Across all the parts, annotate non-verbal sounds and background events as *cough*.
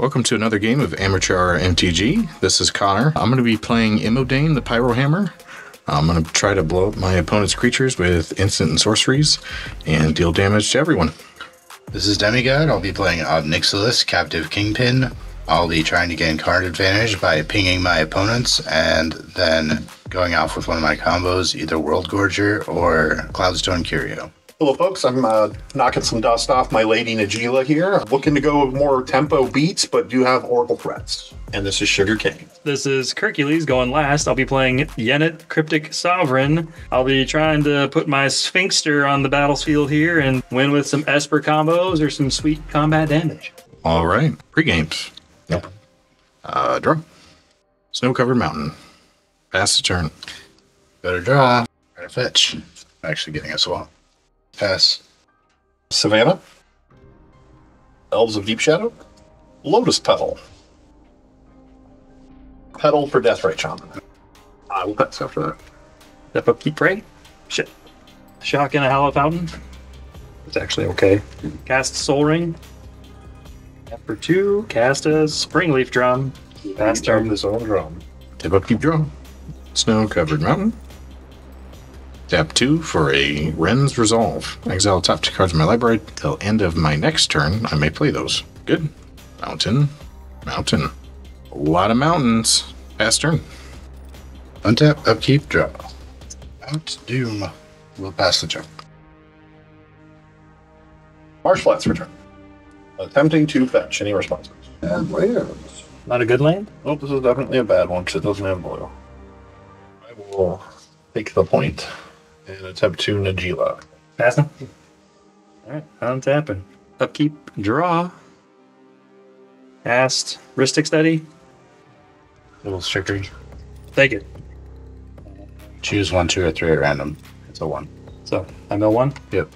Welcome to another game of Amateur MTG. This is Connor. I'm going to be playing Imodane, the Pyrohammer. I'm going to try to blow up my opponent's creatures with instant and sorceries and deal damage to everyone. This is Demigod. I'll be playing Ob Nixilis, Captive Kingpin. I'll be trying to gain card advantage by pinging my opponents and then going off with one of my combos, either Worldgorger or Cloudstone Curio. Hello, folks. I'm uh, knocking some dust off my Lady Najeela here. Looking to go with more tempo beats, but do have Oracle threats. And this is Sugar King. This is Hercules going last. I'll be playing Yennett Cryptic Sovereign. I'll be trying to put my Sphinxter on the battlefield here and win with some Esper combos or some sweet combat damage. All right, pre-games. Yep. Uh, draw. Snow-covered mountain. Pass the turn. Better draw. Better fetch. I'm actually getting a swap. Pass. Savannah. Elves of Deep Shadow. Lotus Petal. Petal for Deathrite Shaman. I will pass after that. Step up, keep prey. Shit. Shock in a Hallowed Fountain. It's actually okay. Cast Soul Ring. After two, cast a Springleaf Drum. Pass turn. this own drum. Tip up, keep draw. Snow-covered mountain. Tap two for a Wrenn's Resolve. Exile top two cards in my library till end of my next turn. I may play those. Good. Mountain. Mountain. A lot of mountains. Pass turn. Untap, upkeep, draw. Out Doom. We'll pass the turn. Marsh Flats return. Attempting to fetch. Any responses? And lands. Not a good land? Oh, this is definitely a bad one because it doesn't have blue. I will take the point and attempt to Najeela. Passing. Alright, untapping. Upkeep, draw. Cast, Rhystic Study. Little stricter. Take it. Choose one, two, or three at random. It's a one. So I mill one. Yep.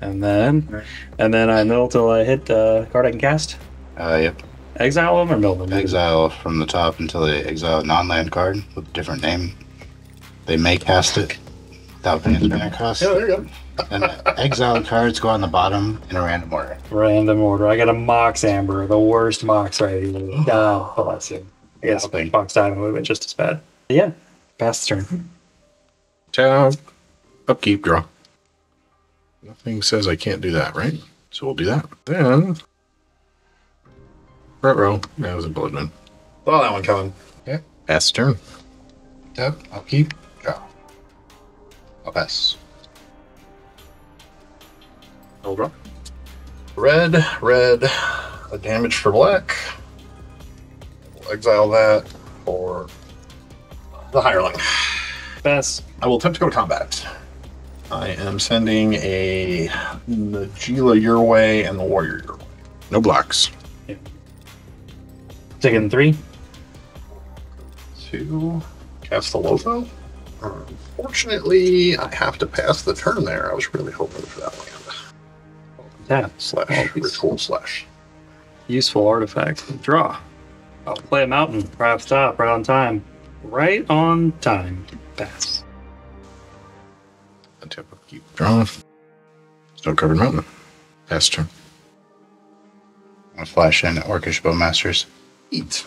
And then and then I mill till I hit uh card I can cast. Uh, yep. Exile them or mill them? Exile from the top until they exile a non-land card with a different name. They may cast it without paying the mana cost. Yeah, there you go. And exiled cards go on the bottom in a random order. Random order. I got a Mox Amber, the worst Mox right here. Oh, bless you. I *gasps* guess Helping. Mox Diamond would have been just as bad. Yeah. Pass the turn. Tap. Upkeep, draw. Nothing says I can't do that, right? So we'll do that. Then. Front row. That was a blood moon. Saw that one coming. Pass the turn. Tap, upkeep, draw. I'll pass. I'll draw. Red, red, a damage for black. We'll exile that for the hireling. Pass. I will attempt to go to combat. I am sending a Najeela your way and the warrior your way. No blocks. Taking three. Two, cast the Lothal. Unfortunately, I have to pass the turn there. I was really hoping for that land. Tap. Slash, ritual slash. Useful artifact. Draw. I'll play a mountain. Right off top, right on time. Right on time. Pass. Tap, upkeep, draw. Snow covered mountain. Pass the turn. I'll flash in Orcish Bowmasters. Eat.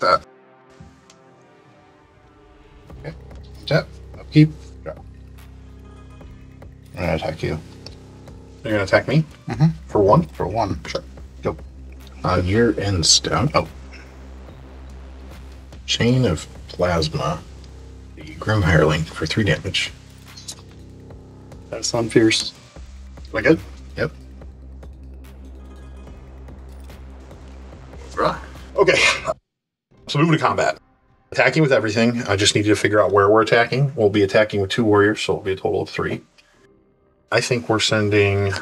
That. Tap, upkeep, draw. I'm gonna attack you You're going to attack me? Mhm. For one? for one. Sure. Go. On your end step. Oh. Chain of Plasma. The Grim Hireling for three damage. That's on fierce. Am I good? Yep. Draw. Okay. So moving to combat. Attacking with everything. I just needed to figure out where we're attacking. We'll be attacking with two warriors, so it'll be a total of three. I think we're sending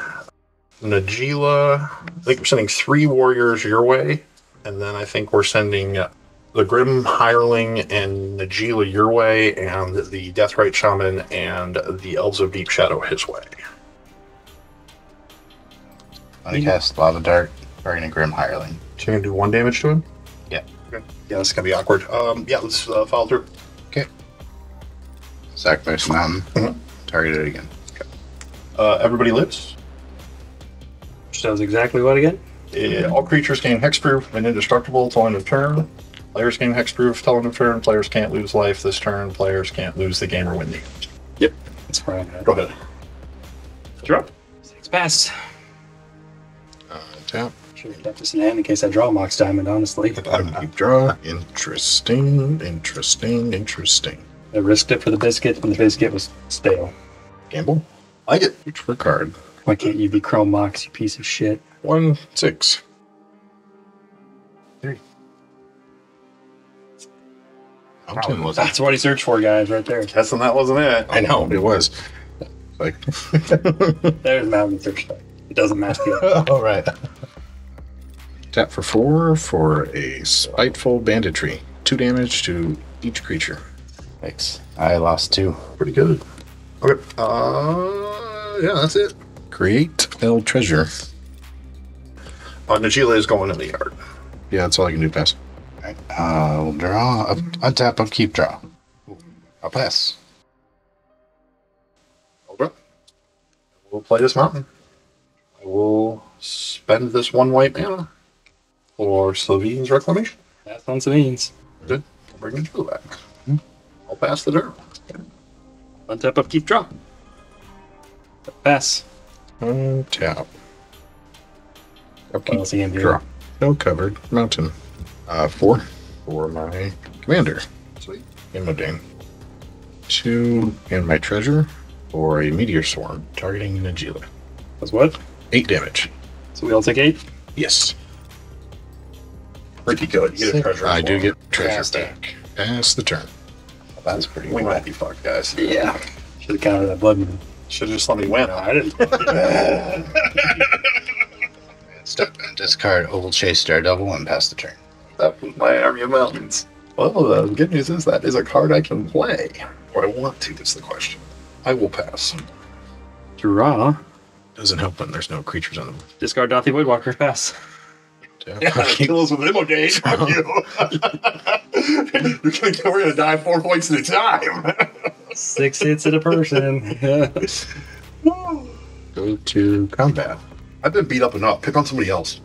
Najeela. I think we're sending three warriors your way. And then I think we're sending uh, the Grim Hireling and Najeela your way, and the Deathrite Shaman and the Elves of Deep Shadow his way. I'm gonna cast Lava Dart, targeting Grim Hireling. So you're gonna do one damage to him? Yeah. Okay. Yeah, this is gonna be awkward. Um, yeah, let's uh, follow through. Okay. Sacrifice Mountain. Mhm. Target it again. Uh, everybody lives. Which does exactly what again? All creatures gain hexproof and indestructible till end of turn. Players gain hexproof till end of turn. Players can't lose life this turn. Players can't lose the game or win the game. Yep. That's where I'm at. Go ahead. Drop. Six pass. Uh, tap. Should have kept this in hand in case I draw Mox Diamond, honestly. Keep draw. Interesting. Interesting. Interesting. I risked it for the biscuit, and the biscuit was stale. Gamble. I get Reach for a card. Why can't you be Chrome Mox, you piece of shit? One six. Three. Mountain was That's what he searched for, guys, right there. guessing that wasn't it. I know it was. Like *laughs* There's Mountain Search. It doesn't match the *laughs* all right. Tap for four for a spiteful banditry. Two damage to each creature. Thanks. I lost two. Pretty good. Okay. Uh, yeah, that's it. Create L treasure. Uh, Najeela is going in the yard. Yeah, that's all I can do. Pass. Alright. I'll draw. Up, untap, upkeep, draw. I'll pass. Okay. We'll play this mountain. I will spend this one white mana for Sevinne's Reclamation. That's on Sabines. Good. I'll bring Najeela back. I'll pass the turn. Untap, upkeep, draw. Pass. Untap. What Upkeep. else he can? Draw. No covered. Mountain. Uh, four for my commander. Sweet. Imodane. Two in my treasure for a meteor swarm targeting Najeela. Was what? Eight damage. So we all take eight? Yes. Pretty good. You get a treasure. I do get treasure Fantastic. back. Pass the turn. That's pretty We good. might be fucked, guys. Yeah. Should have counted that blood moon. Should have just let me win. I didn't. *laughs* Step and discard Ovalchase Daredevil and pass the turn. That was my Army of Mountains. Well, the good news is that is a card I can play. Or I want to, is the question. I will pass. Draw. Doesn't help when there's no creatures on the board. Discard Dauthi Voidwalker. Pass. Tap. kill us with Imodane. *laughs* Fuck you. You're gonna, we're gonna die four points at a time. Six hits at a person. *laughs* Go to combat. I've been beat up enough. Pick on somebody else.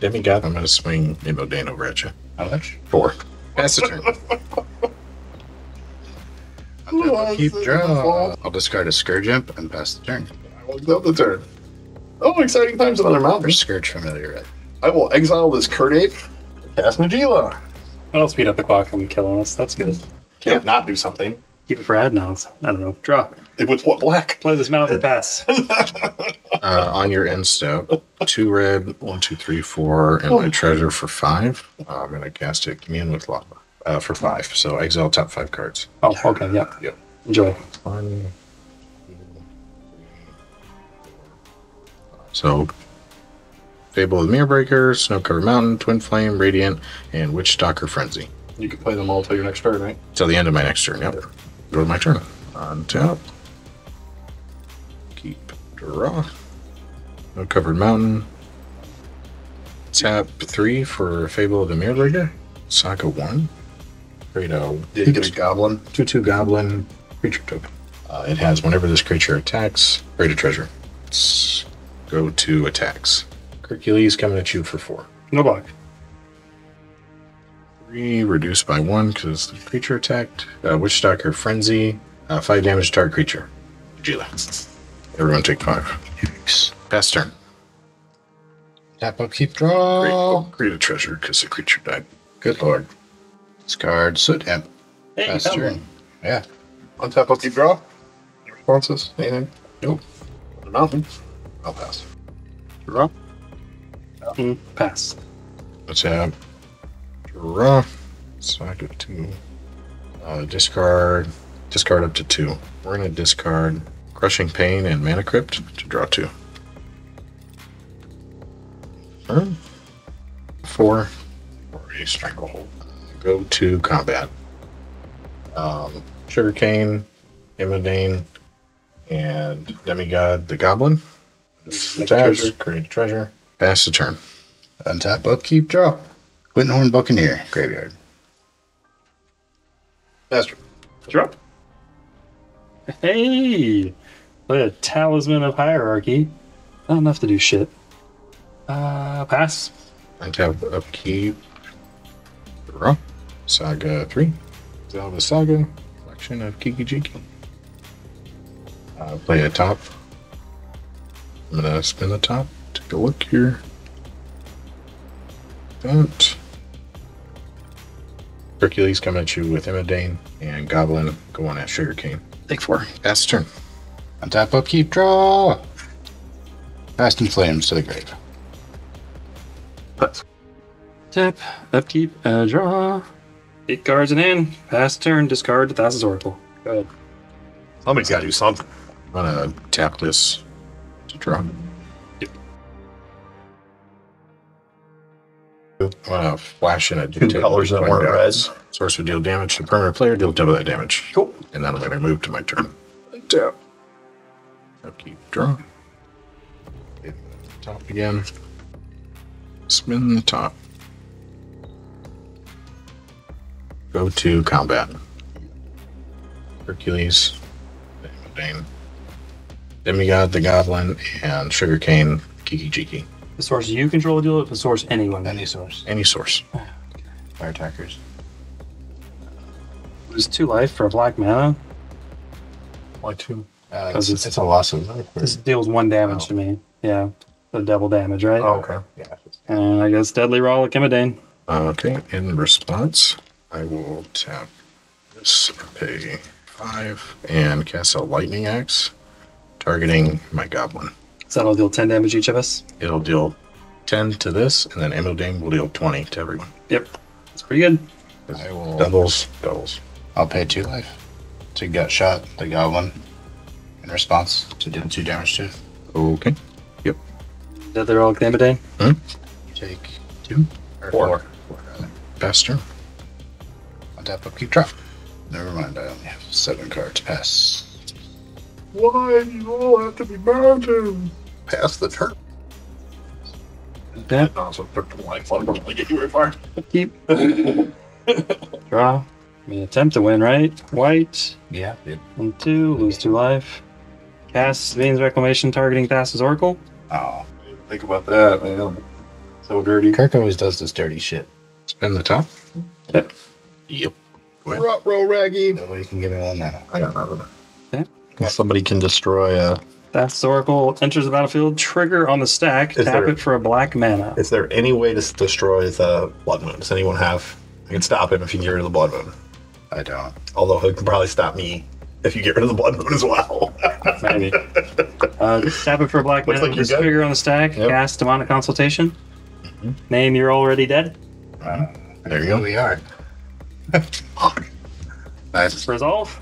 Demigod, I'm going to swing Imodane over at you. How much? Four. Pass the turn. Untap, upkeep, draw. I'll discard a Scourge Imp and pass the turn. I will accept the turn. Oh, exciting times in other Or. Scourge Familiar. Right? I will exile this Kurdape. Cast Najeela. I'll speed up the clock from killing us. That's good. Can't not do something. Keep it for Adnals. I don't know. Draw. It was what black? Play this mountain *laughs* pass. Uh, on your end step, two red, one, two, three, four, and my treasure for five. Uh, I'm going to cast it Commune with Lava uh, for five. So exile top five cards. Oh, okay. Yeah. Yep. Enjoy. One, two, three, four. So, Fable of the Mirror Breaker, Snow Covered Mountain, Twinflame, Radiant, and Witchstalker Frenzy. You can play them all till your next turn, right? Till the end of my next turn. Yep. Go to my turn. On tap. Keep draw. No covered mountain. Tap three for Fable of the Mirror Breaker. Saga one. Create a Yeah, you get a goblin. two two goblin creature token. Uh, it has whenever this creature attacks, create a treasure. Let's go to attacks. Hercules coming at you for four. No block. Three reduced by one because the creature attacked. Uh, Witchstalker Frenzy. Uh, five damage to target creature. Gila. Everyone take five. Yikes. Pass turn. Tap, upkeep, Great. draw. Oh, create a treasure because the creature died. Good lord. Discard Soot Imp. Hey, Pass come turn. on. Yeah. Untap, upkeep, draw. Any responses? Anything? Nope. The mountain. I'll pass. Draw. Mountain pass. Let's have draw. Saga two. Uh, discard. Discard up to two. We're gonna discard Crushing Pain and Mana Crypt to draw two. Turn. Four. Or a stranglehold. Go to combat. Um, Sugarcane, Imodane, and Demigod the Goblin. Tabs, treasure. create a treasure. Pass the turn. Untap, upkeep, draw. Quintonhorn Buccaneer. Graveyard. Master. Drop. Hey! Play a Talisman of Hierarchy. Not enough to do shit. Uh, Uh, pass. Untap upkeep. Draw. Saga 3. Zelda Saga. Reflection of Kiki Jiki. Uh, play a top. I'm gonna spin the top. Take a look here. That. Hercules coming at you with Imodane, and Goblin going at Sugarcane. Take four. Pass turn. Untap, upkeep, draw. Fast and flames to the grave. Pass. Tap, upkeep, uh, draw. Eight cards in hand. Pass turn, discard Thassa's Oracle. Go ahead. Somebody's got to do something. I'm gonna tap this to draw. I'm gonna flash in a Two colors that weren't red. Source would deal damage to permanent player, deal double that damage. Cool. And then I'm gonna move to my turn. Tap. Upkeep, draw. Hit the Top again. Spin the top. Go to combat. Hercules, Dane, Demigod, the Goblin, and Sugarcane, Kiki Jiki. The source you control deal it, the source anyone. Any source. Any source. Fire attackers. It's two life for a black mana. Why two? Uh, 'Cause it's, it's- it's a loss of life. This deals one damage to me. Yeah. The double damage, right? Oh, okay. Yeah. And I guess Deadly Raw Chemidane. Okay, in response, I will tap this, pay five, and cast a Lightning Axe, targeting my Goblin. So that'll deal 10 damage each of us. It'll deal 10 to this, and then Imodane will deal 20 to everyone. Yep. That's pretty good. I will. Doubles, doubles. I'll pay two life to gut shot the goblin in response to deal two damage to. it. Okay. Deadly Raw Chemidane. You take two or Four. four. Four, rather. Faster. Untap, upkeep, drop. Never mind. I only have seven cards. Pass. Why do you all have to be mountain? Pass the turn. That Also, took the life. I'm going to get you very far. Keep. Draw. I mean, attempt to win, right? White. Yeah. It, And two. Lose two life. Cast Sevinne's Reclamation targeting Thassa's Oracle. oh, Think about that, man. So dirty. Kirk always does this dirty shit. Spin the top. Yep. Yep. Rut row raggy. Nobody can get me on that. I got nothing. Okay. Somebody can destroy a. Thassa's Oracle enters the battlefield. Trigger on the stack. Is tap there- it for a black mana. Is there any way to s- destroy the blood moon? Does anyone have? I can stop him if you can get rid of the blood moon. I don't. Although he can probably stop me if you get rid of the blood moon as well. *laughs* Maybe. Uh, tap it for a black Looks mana. like you're This good. trigger on the stack. Yep. Cast Demonic Consultation. Name You're Already Dead. Uh, There you go. we are. *laughs* nice. Resolve.